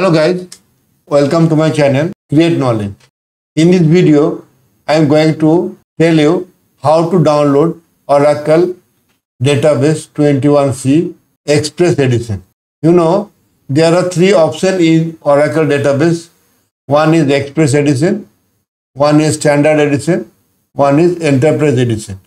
Hello guys, welcome to my channel Create Knowledge. In this video, I am going to tell you how to download Oracle Database 21C Express Edition. You know, there are three options in Oracle Database. One is Express Edition, one is Standard Edition, one is Enterprise Edition.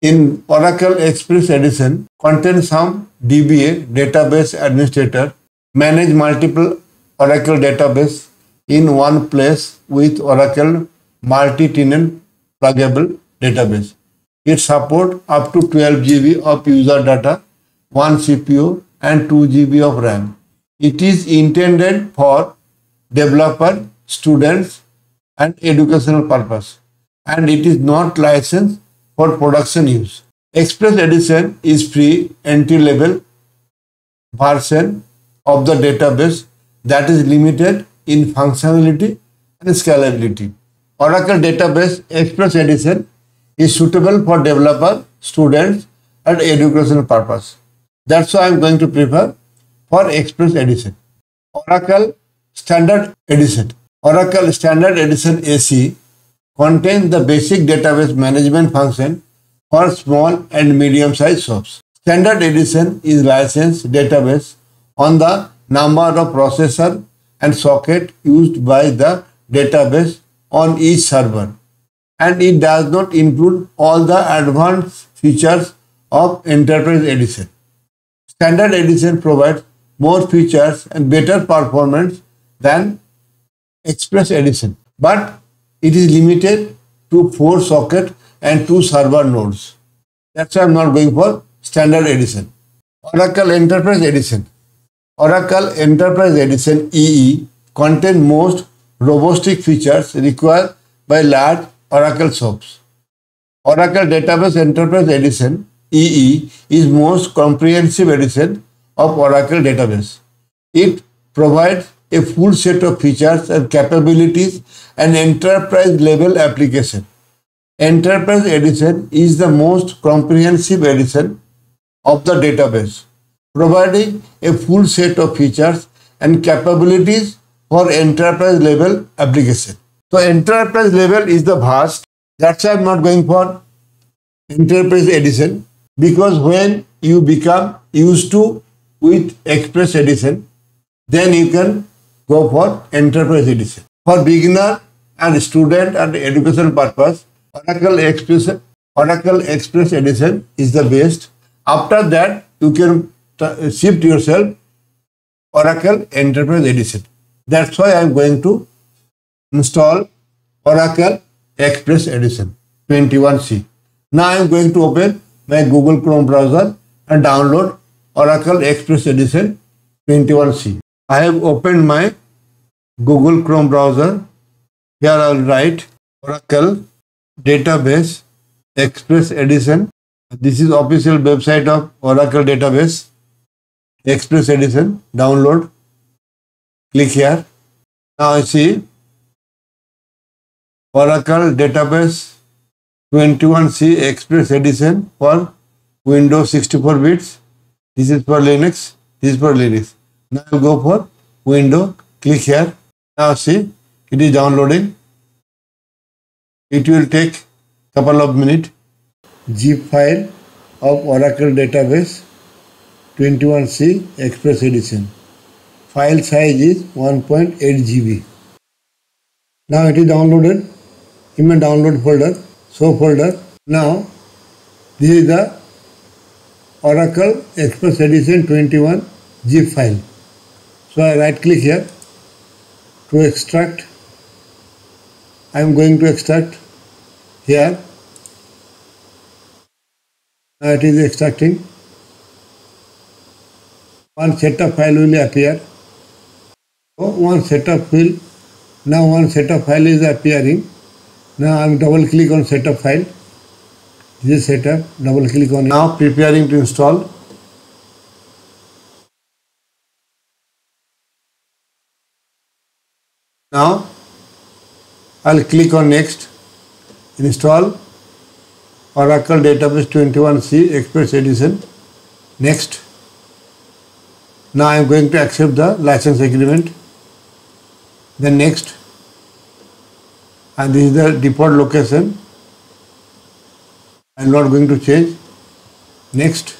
In Oracle Express Edition, contains some DBA, Database Administrator, manage multiple Oracle database in one place with Oracle multi-tenant pluggable database. It supports up to 12 GB of user data, 1 CPU and 2 GB of RAM. It is intended for developer, students and educational purpose and it is not licensed for production use. Express Edition is free entry-level version of the database that is limited in functionality and scalability. Oracle Database Express Edition is suitable for developer, students and educational purpose. That's why I'm going to prefer for Express Edition. Oracle Standard Edition. Oracle Standard Edition SE contains the basic database management function for small and medium-sized shops. Standard Edition is licensed database on the number of processor and socket used by the database on each server and it does not include all the advanced features of Enterprise Edition. Standard Edition provides more features and better performance than Express Edition, but it is limited to 4 socket and 2 server nodes. That's why I'm not going for Standard Edition. Oracle Enterprise Edition Oracle Enterprise Edition EE contains most robust features required by large Oracle shops. Oracle Database Enterprise Edition EE is most comprehensive edition of Oracle Database. It provides a full set of features and capabilities and enterprise level application. Enterprise Edition is the most comprehensive edition of the database providing a full set of features and capabilities for enterprise level application. So enterprise level is the vast. That's why I'm not going for enterprise edition because when you become used to with express edition, then you can go for enterprise edition. For beginner and student and educational purpose, Oracle Express, Oracle Express edition is the best. After that, you can Uh, shift yourself Oracle Enterprise Edition. That's why I'm going to install Oracle Express Edition 21C. Now I'm going to open my Google Chrome browser and download Oracle Express Edition 21C. I have opened my Google Chrome browser. Here I will write Oracle Database Express Edition. This is official website of Oracle Database. Express Edition, download, click here. Now I see Oracle Database 21C Express Edition for Windows 64 bits. This is for Linux, this is for Linux. Now go for Windows, click here. Now see, it is downloading. It will take couple of minutes. Zip file of Oracle Database 21C Express Edition. File size is 1.8 GB. Now it is downloaded in my download folder, so folder. Now this is the Oracle Express Edition 21 zip file. So I right click here to extract. I am going to extract here. Now it is extracting one setup file will appear. So one setup will, now one setup file is appearing. Now I am double click on setup file. This setup, double click on it. Now preparing to install. Now I'll click on next, install Oracle Database 21C Express Edition. Next. Now I am going to accept the license agreement. then next. And this is the default location. I'm not going to change. Next.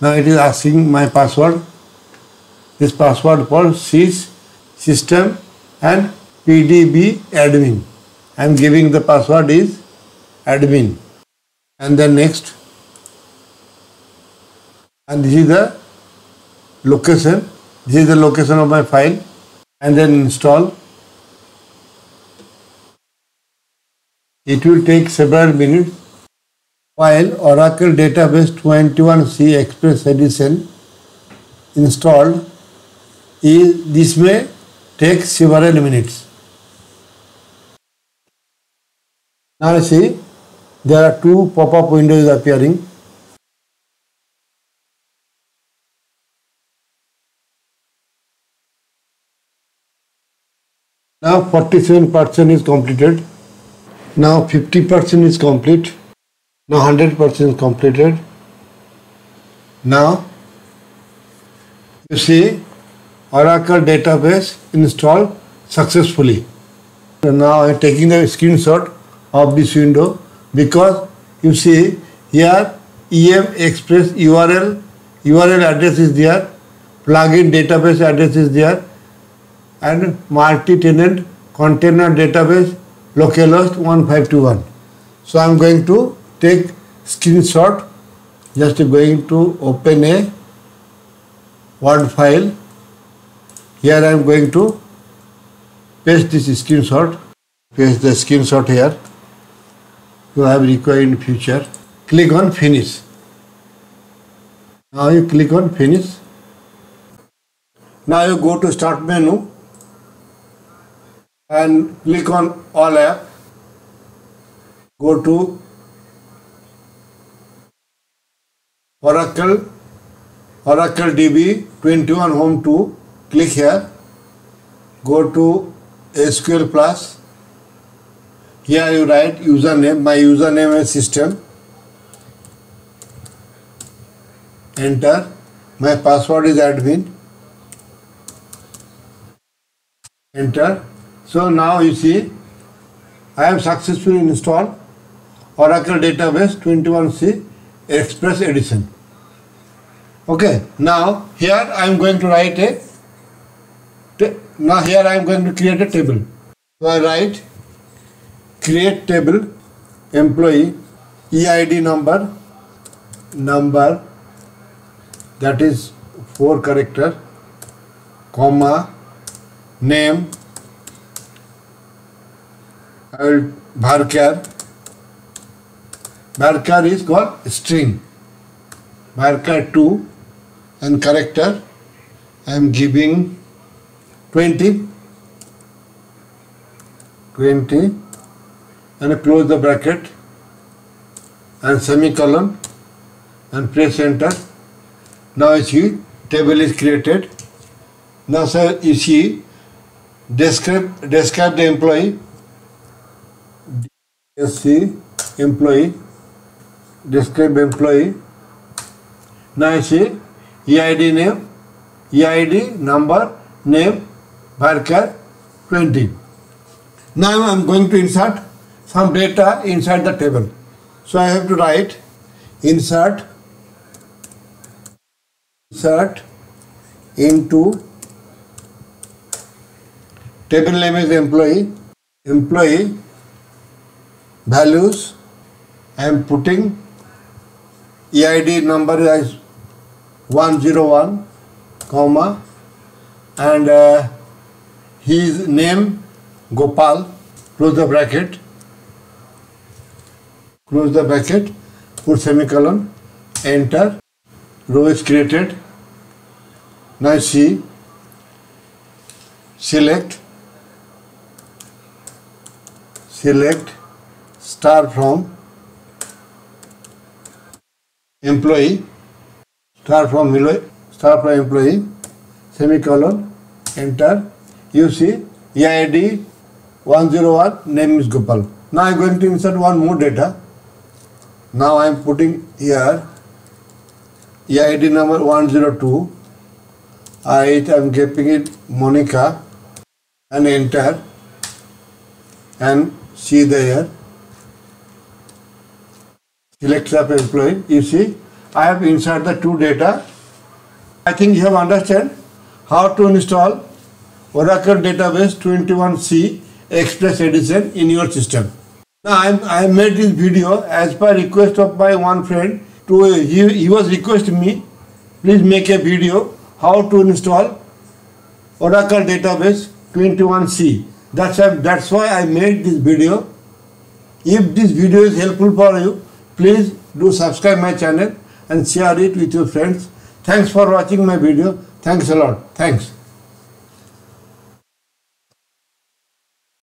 Now it is asking my password. This password for sys system and pdb admin. I'm giving the password is admin. And then next. And this is the location. This is the location of my file. And then install. It will take several minutes. While Oracle Database 21c Express Edition installed is this may take several minutes. Now see there are two pop-up windows appearing Now 47% is completed. Now 50% is complete. Now 100% is completed. Now you see Oracle database installed successfully. And now I am taking the screenshot of this window because you see here EM Express URL URL address is there, plugin database address is there and multi-tenant container database localhost 1521. So I am going to take screenshot just going to open a word file. Here I am going to paste this screenshot. Paste the screenshot here. You have required in future. Click on finish. Now you click on finish. Now you go to start menu and click on all app go to Oracle Oracle DB 21 home 2 click here go to SQL plus here you write username my username is system enter my password is admin enter so now you see I have successfully installed Oracle Database 21c Express Edition. Okay, now here I am going to write a, now here I am going to create a table. So I write create table employee EID number, number that is 4 character, comma, name, varchar. Varchar is called string. Varchar 2 and character I am giving 20 20 and close the bracket and semicolon and press enter. Now you see table is created. Now sir you see describe describe the employee SC employee, describe employee. Now I say EID name, EID number, name, varchar 20. Now I am going to insert some data inside the table. So I have to write insert insert into table name is employee employee values. I am putting EID number as 101 comma and uh, his name Gopal close the bracket. Close the bracket put semicolon enter row is created. Now see select select star from employee star from employee star from employee semicolon enter you see EID 101 name is Gopal. Now I am going to insert one more data. Now I am putting here EID number 102 I am giving it Monica and enter and see there select SAP employee you see I have inserted the two data I think you have understand how to install Oracle Database 21C Express Edition in your system. Now I'm, I made this video as per request of my one friend to he, he was requesting me please make a video how to install Oracle Database 21C. That's that's why I made this video. If this video is helpful for you, please do subscribe my channel and share it with your friends. Thanks for watching my video. Thanks a lot. Thanks.